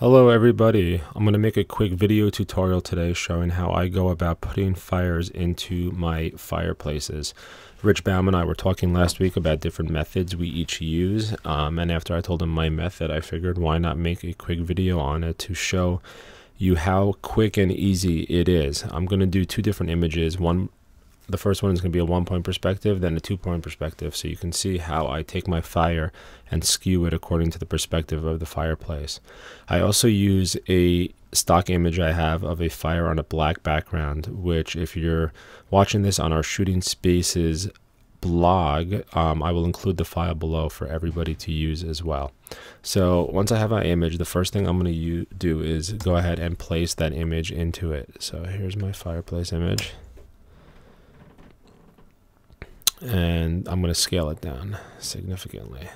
Hello everybody, I'm going to make a quick video tutorial today showing how I go about putting fires into my fireplaces. Rich Baum and I were talking last week about different methods we each use um, and after I told him my method I figured why not make a quick video on it to show you how quick and easy it is. I'm going to do two different images, one the first one is going to be a one point perspective, then a two point perspective. So you can see how I take my fire and skew it according to the perspective of the fireplace. I also use a stock image I have of a fire on a black background, which if you're watching this on our Shooting Spaces blog, um, I will include the file below for everybody to use as well. So once I have my image, the first thing I'm going to do is go ahead and place that image into it. So here's my fireplace image and I'm going to scale it down significantly.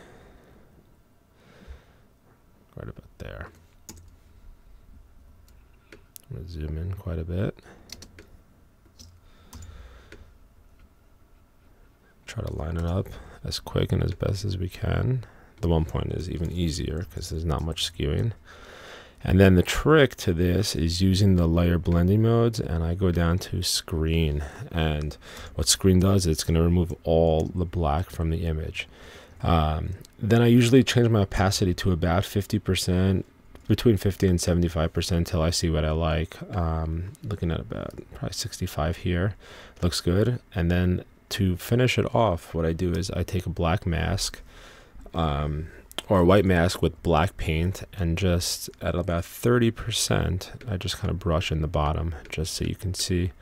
Right about there. I'm going to zoom in quite a bit. Try to line it up as quick and as best as we can. The one point is even easier because there's not much skewing and then the trick to this is using the layer blending modes and I go down to screen and what screen does it's going to remove all the black from the image. Um, then I usually change my opacity to about 50% between 50 and 75% until I see what I like. Um, looking at about probably 65 here looks good and then to finish it off what I do is I take a black mask um, or a white mask with black paint and just at about 30% I just kind of brush in the bottom just so you can see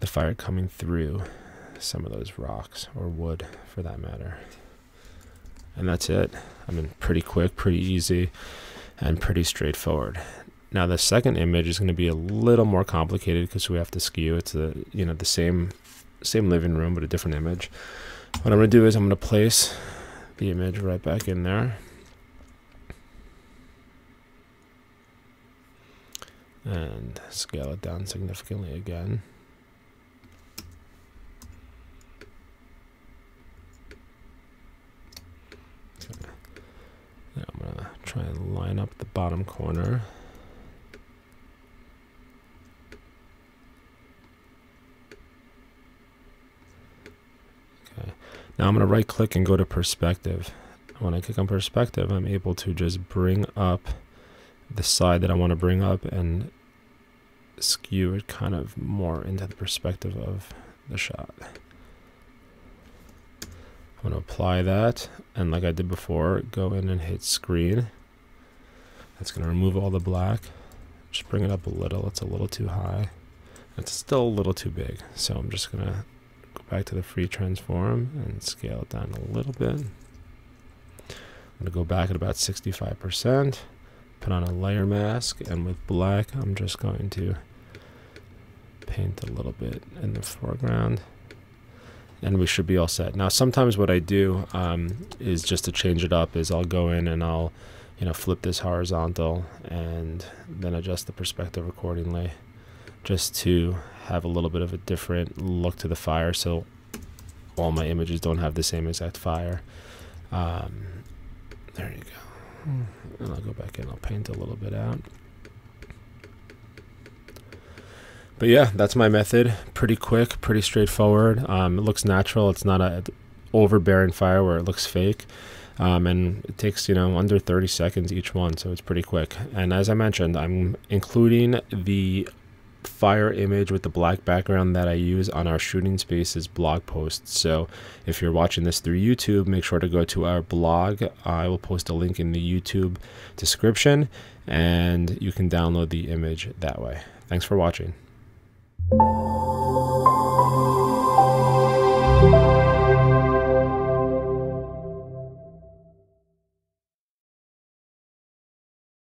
the fire coming through some of those rocks or wood for that matter. And that's it. I mean pretty quick pretty easy and pretty straightforward. Now the second image is going to be a little more complicated because we have to skew it's the you know the same same living room but a different image. What I'm going to do is I'm going to place the image right back in there. And scale it down significantly again. Okay. Now I'm going to try and line up the bottom corner. Now I'm going to right click and go to perspective. When I click on perspective, I'm able to just bring up the side that I want to bring up and skew it kind of more into the perspective of the shot. I'm going to apply that and like I did before, go in and hit screen. That's going to remove all the black. Just bring it up a little. It's a little too high. It's still a little too big. So I'm just going to back to the free transform and scale it down a little bit. I'm going to go back at about 65%, put on a layer mask, and with black, I'm just going to paint a little bit in the foreground. And we should be all set. Now, sometimes what I do um, is just to change it up is I'll go in and I'll, you know, flip this horizontal and then adjust the perspective accordingly just to have a little bit of a different look to the fire so all my images don't have the same exact fire. Um, there you go. And I'll go back in, I'll paint a little bit out. But yeah, that's my method. Pretty quick, pretty straightforward. Um, it looks natural. It's not a overbearing fire where it looks fake. Um, and it takes you know under 30 seconds each one so it's pretty quick and as i mentioned i'm including the fire image with the black background that I use on our Shooting Spaces blog post. So if you're watching this through YouTube, make sure to go to our blog. I will post a link in the YouTube description and you can download the image that way. Thanks for watching.